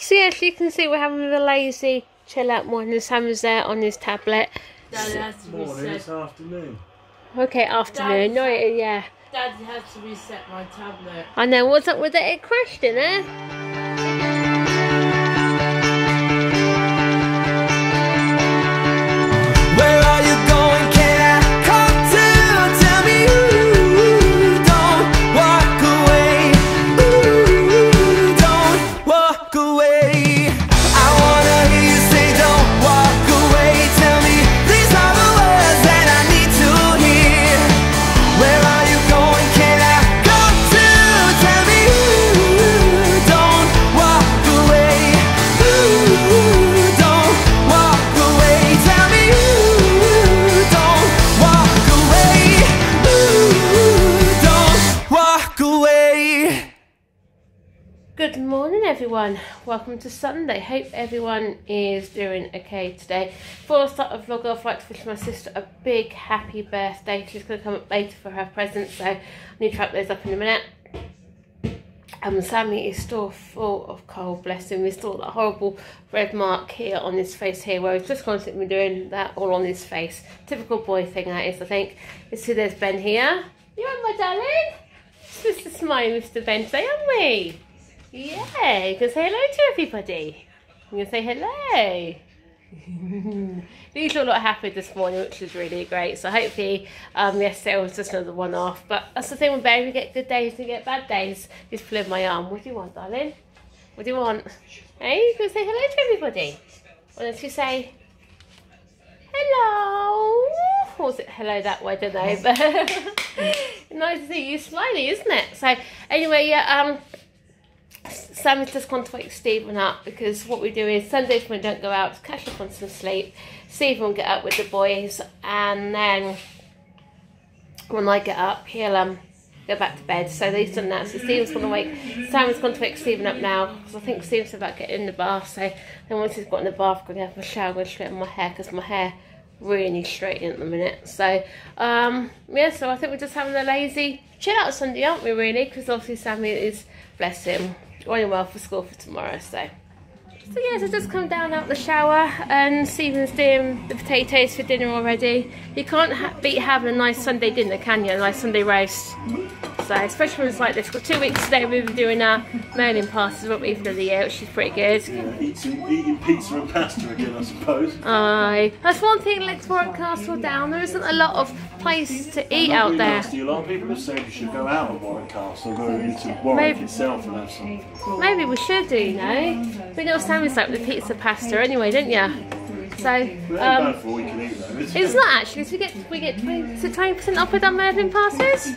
So yes, you can see we're having a lazy chill out morning. Sam's there on his tablet. Dad has to Morning, reset. it's afternoon. Okay, afternoon. No, yeah. Dad has to reset my tablet. I know. What's up with it? It crashed, didn't it? Away. Good morning, everyone. Welcome to Sunday. Hope everyone is doing okay today. Before I start the vlog off, I'd like to wish my sister a big happy birthday. She's going to come up later for her present, so I need to wrap those up in a minute. Um, Sammy is still full of cold, bless him. He's still that horrible red mark here on his face here, where he's just constantly doing that all on his face. Typical boy thing that is, I think. You see there's Ben here. You are my darling? It's Mr. Smiley, Mr. Ben today, aren't we? Yeah, you can say hello to everybody. You can say hello. These all look happy this morning, which is really great. So hopefully, um, yesterday was just another one off. But that's the thing with Ben, we get good days, we get bad days. Just pulling my arm. What do you want, darling? What do you want? Hey, you can say hello to everybody. Why don't you say hello? Or was it hello that way? Don't know. But nice to see you smiling, isn't it? So anyway, yeah. Um, Sam's just gone to wake Steven up because what we do is Sundays when we don't go out, catch up on some sleep. Steven will get up with the boys, and then when I get up, he'll um go back to bed. So they've done that. So Steven's gone to wake. Sam's gone to wake Steven up now because I think Steven's about to get in the bath. So then once he's got in the bath, I'm gonna have a shower and straighten my hair because my hair really straight at the minute. So um yeah, so I think we're just having a lazy chill out Sunday, aren't we? Really, because obviously Sammy is bless him going well for school for tomorrow. So. So yeah, so just come down out the shower and Steven's doing the potatoes for dinner already. You can't ha beat having a nice Sunday dinner, can you? A nice Sunday roast. So especially when it's like this. Got two weeks today we've been doing our Merlin passes, what we've done the year, which is pretty good. Yeah, eating, eating pizza and pasta again, I suppose. Aye. That's one thing Lex Warwick Castle down. There isn't a lot of place to eat out there. Nasty. A lot of people have said you should go out of Warwick Castle, go into Warwick Maybe- itself and have some. Maybe we should do, you know? We know Sammy's like with the pizza pasta anyway, don't you? So, Well, it ain't um, bad for all you can eat though, is it? It's not actually. So we get we get twenty is it twenty percent off with our Merlin passes.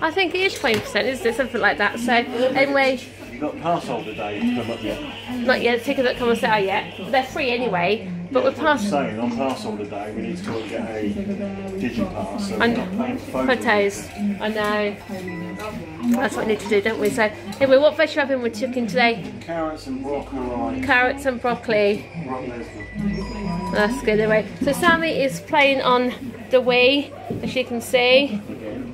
I think it is twenty percent, isn't it? Something like that. So anyway, You got pass holder day come up yet? not yet. Tickets that come on sale yet. They're free anyway. But we're I'm past saying on pass holder day we need to go and get a digipass so And not paying for photos. I know. That's what we need to do, don't we? So anyway, what veg having with chicken today? Carrots and broccoli. Carrots and broccoli. That's good anyway. So Sammy is playing on the Wii, as you can see.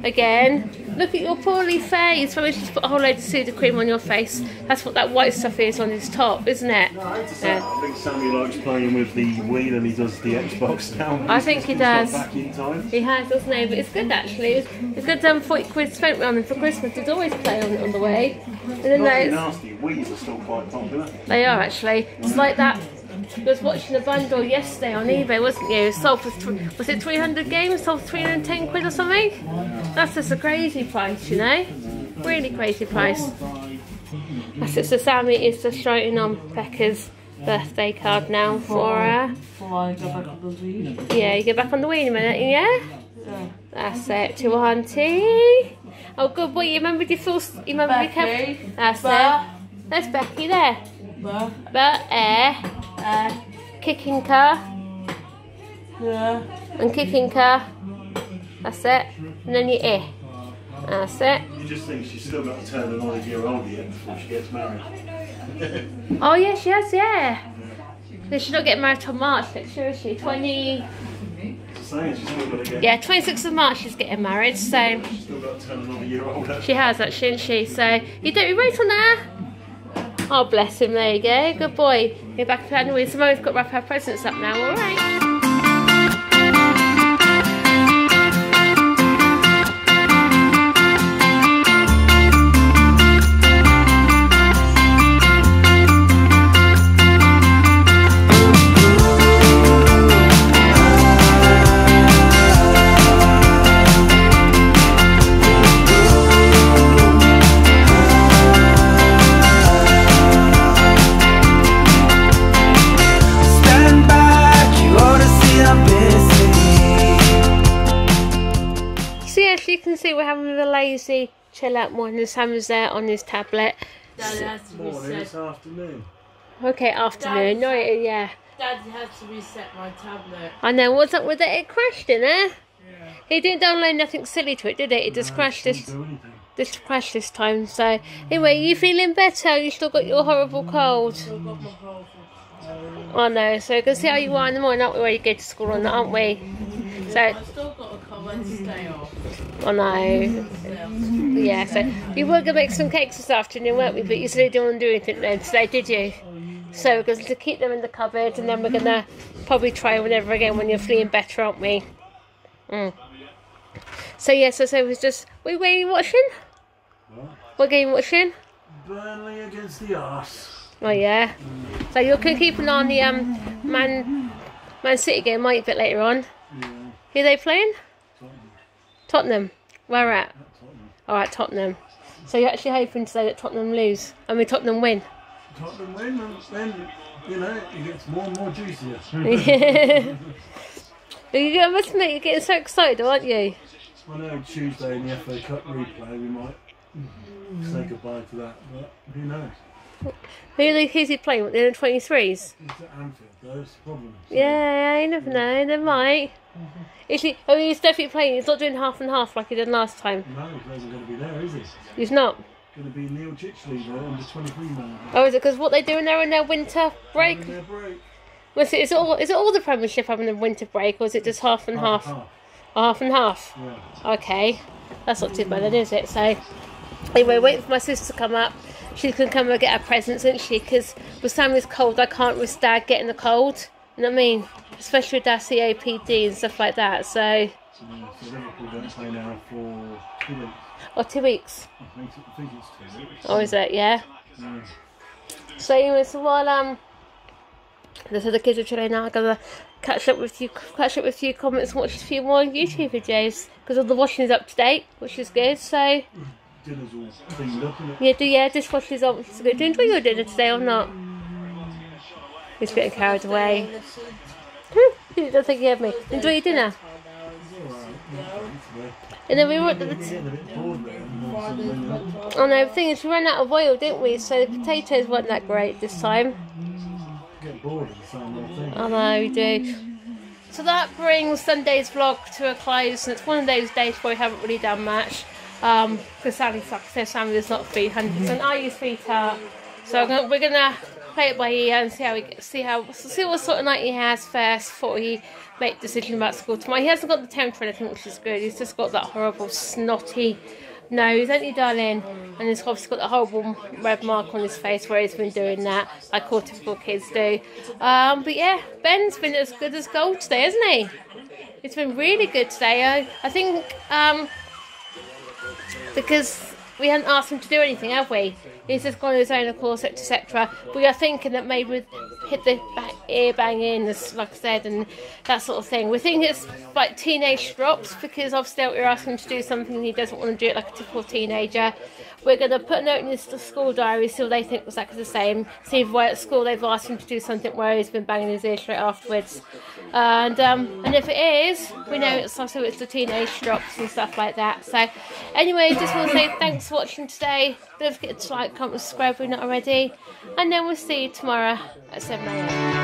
Again. Look at your poorly face. Probably just put a whole load of Sudocrem on your face. That's what that white stuff is on his top, isn't it? I hate to say it, Yeah. I think Sammy likes playing with the Wii than he does the Xbox now. I think he does. Back in time. He has, doesn't he? But it's good actually. It's, it's good um, 40 quid spent on him for Christmas. He'd always play on it on the way. And then those, nasty. Wii's are still quite popular. they are actually. It's like that. I was watching a bundle yesterday on eBay, wasn't you? It sold for three, was it 300 games? Sold for 310 quid or something? That's just a crazy price, you know? Really crazy price. That's it. So Sammy is just writing on Becca's birthday card now for her. Before I go back on the Wii. Yeah, you get back on the wheel in a minute, yeah? Yeah. That's it, to auntie. Oh, good boy. You remember your first. You remember your Becky. cap? That's Ba. it. There's Becky there. Ba. But air, Uh, kicking car, yeah. and kicking car. That's it. And then your ear. That's it. You just think she's still got to turn an odd year old yet before she gets married. Oh yeah, she has. Yeah. They should not get married till March next year, is she? Twenty. Just saying she's still got to get. Yeah, twenty sixth of March she's getting married. So She's still got to turn another year older. she has actually, isn't she? So you don't wait on there. Oh, bless him. There you go. Good boy. Go back to bed. Anyway, Simone's got to wrap her presents up now. All right. Lazy chill out morning. Sam is there on his tablet. Dad has to Morning, it's afternoon. Okay, afternoon. No, yeah. Dad had to reset my tablet. I know. What's up with it? It crashed, didn't it? He didn't download nothing silly to it, did it? It just crashed Didn't this, this crashed this time. So, anyway, you feeling better? You still got your horrible cold? Still got my cold. I know. So, we can see how you are in the morning, aren't we? When you go to school on that, aren't we? So, I've still got a cold and stay off. I know. Still. Yeah. So, we were gonna make some cakes this afternoon, weren't we? But you said you didn't want to do anything then today, did you? So, we're going to keep them in the cupboard, and then we're gonna probably try whenever again when you're feeling better, aren't we? Mm. So yes, so, so it was just. We were you watching? What? What game you watching? Burnley against the arse. Oh yeah. So you're gonna keep an eye on the um Man Man City game, might you, a bit later on? Yeah, Who are they playing? Tottenham. Where at? Tottenham. Oh, All right, Tottenham. So you're actually hoping to say that Tottenham lose? I mean Tottenham win. Tottenham win, and then, you know, it gets more and more juicier. you must admit, you're getting so excited, aren't you? I know Tuesday in the FA Cup replay we might say goodbye to that, but who knows? Who who's he playing? What, the under 23s? It's at Anfield, though, it's the problem. So, Yeah, you never know. They might. Is he? I mean, he's definitely playing. He's not doing half and half like he did last time. No, he isn't going to be there, is he? He's not. Going to be Neil Critchley, the under 23 man. Oh, is it because what they're doing there in their winter break? Their break. Was it? Is it all? Is it all the Premiership having a winter break, or is it just half and half? Half. Oh, half and half. Yeah. Okay, that's not too bad, then, is it? So, anyway, waiting for my sister to come up. She can come and get her presents, isn't she? Because with Sammy's cold, I can't risk Dad getting the cold. You know what I mean? Especially with that COPD and stuff like that. So, so Liverpool now for two weeks. or two weeks. I think, I think it's two weeks. Oh, is it? Yeah. Yeah. So anyway, so while um, the so the kids are chilling now, I'm gonna catch up with you, catch up with you, comments, and watch a few more YouTube videos because all the washing is up to date, which is good. So Dinner's all cleaned up, yeah, do yeah, dishwasher's on. So good. Do you enjoy your dinner today or not? He's getting carried away. Hmm, I don't think you have me. Enjoy your dinner. And then we were at the. Oh no, the thing is, we ran out of oil, didn't we? So the potatoes weren't that great this time. I know we do. So that brings Sunday's vlog to a close, and it's one of those days where we haven't really done much. Um, because Sally, like I said, Sammy is not feet hundreds, and I use feet out. So gonna, we're gonna play it by ear and see how we get, see how see what sort of night he has first before he make decision about school tomorrow. He hasn't got the temper or anything, which is good. He's just got that horrible snotty nose, ain't you, darling? And he's obviously got the horrible red mark on his face where he's been doing that, like all typical kids do. Um, but yeah, Ben's been as good as gold today, hasn't he? It's been really good today. I, I think um, because we hadn't asked him to do anything, have we? He's just gone on his own, of course, etc. We are thinking that maybe with hit the back, ear banging, as like I said, and that sort of thing. We think it's like teenage drops because obviously we're asking him to do something and he doesn't want to do it like a typical teenager. We're going to put a note in his school diary so they think exactly the same. See if at school they've asked him to do something where he's been banging his ear straight afterwards. And um, and if it is, we know it's also it's the teenage drops and stuff like that. So anyway, just want to say thanks for watching today. Don't forget to like, comment, subscribe if you're not already. And then we'll see you tomorrow at 7am.